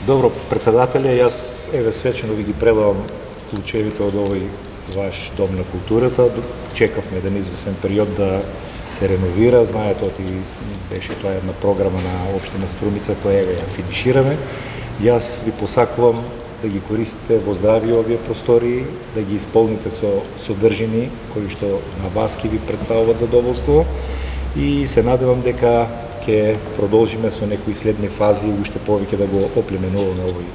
Добро, председателе, јас еве свечено ви ги предавам случаевите од овој ваш дом на културата. Чекавме еден извесен период да се реновира. Знаете, оти беше тоа една програма на Обштина Струмица која еве ја финишираме. Јас ви посакувам да ги користите во здравје овие простори, да ги исполните со содржини кои што на вас ќе ви представуваат задоволство и се надевам дека ќе продолжиме со некои следни фази и уште повеќе да го оплеменуваме овој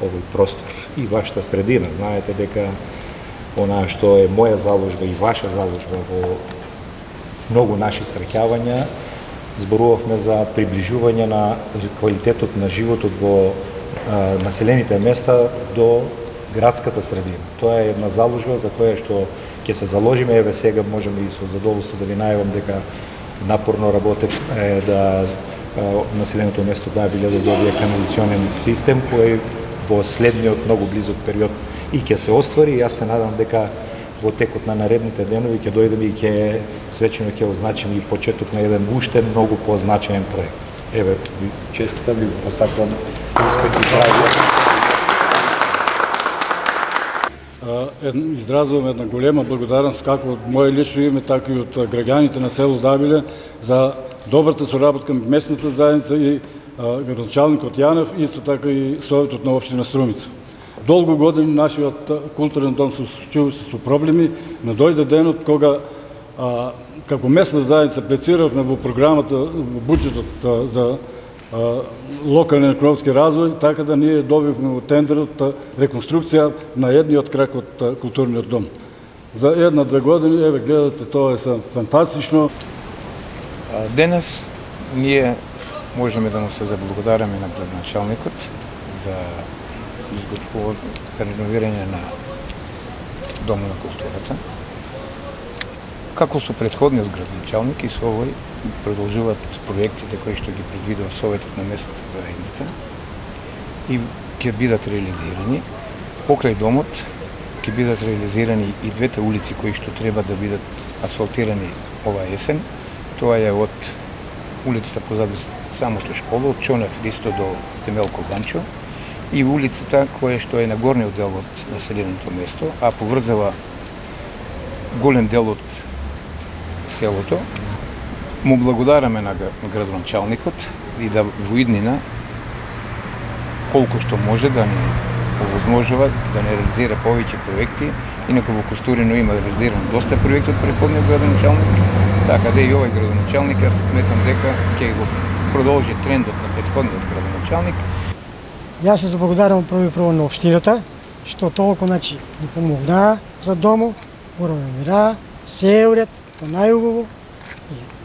овој простор и вашата средина. Знаете дека она што е моја заложба и ваша заложба во многу наши среќавања, зборувавме за приближување на квалитетот на животот во а, населените места до градската средина. Тоа е една заложба за која што ќе се заложиме, еве сега можеме и со задоволство да ви најавам дека напорно работев е, да населеното место да биле да добие канализационен систем кој во следниот многу близок период и ќе се оствари и јас се надам дека во текот на наредните денови ќе дојдеме и ќе свечено ќе означиме и почеток на еден уште многу позначаен проект. Еве, честитам ви посакувам успех и здравје. Изразувам една голема благодарност како од моје лично име, така и од граѓаните на село Дабиле за добрата соработка меѓу местната заедница и градоначалникот Јанев, исто така и Советот на Обштина Струмица. Долго години нашиот културен дом се случуваше со проблеми, но дојде денот кога а, како местна заедница плециравме во програмата, во буџетот за локален економски развој, така да ние добивме во тендерот реконструкција на едниот крак од културниот дом. За една-две години, еве гледате, тоа е фантастично. Денес ние можеме да му се заблагодараме на градоначалникот за за реновирање на дом на културата. Како со претходниот градоначалник и со овој продолжуваат проектите кои што ги предвидува Советот на местната заедница и ќе бидат реализирани. Покрај домот ќе бидат реализирани и двете улици кои што треба да бидат асфалтирани ова есен. Тоа е од улицата позади самото школа, од Чонев Ристо до Темелко Ганчо и улицата која што е на горниот дел од населеното место, а поврзава голем дел од селото, му благодараме на градоначалникот и да во иднина колку што може да ни овозможува да не реализира повеќе проекти, инако во Костурино има реализирано доста проекти од предходниот градоначалник, така да и овој градоначалник јас сметам дека ќе го продолжи трендот на предходниот градоначалник. Јас се благодарам прво прво на општината, што толку значи ни помогнаа за домо, уравномира, се уред по најубаво.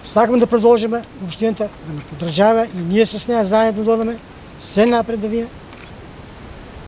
Сакаме да продолжиме, Обштината да ме поддржава и ние с неја заедно додаме се напред да вие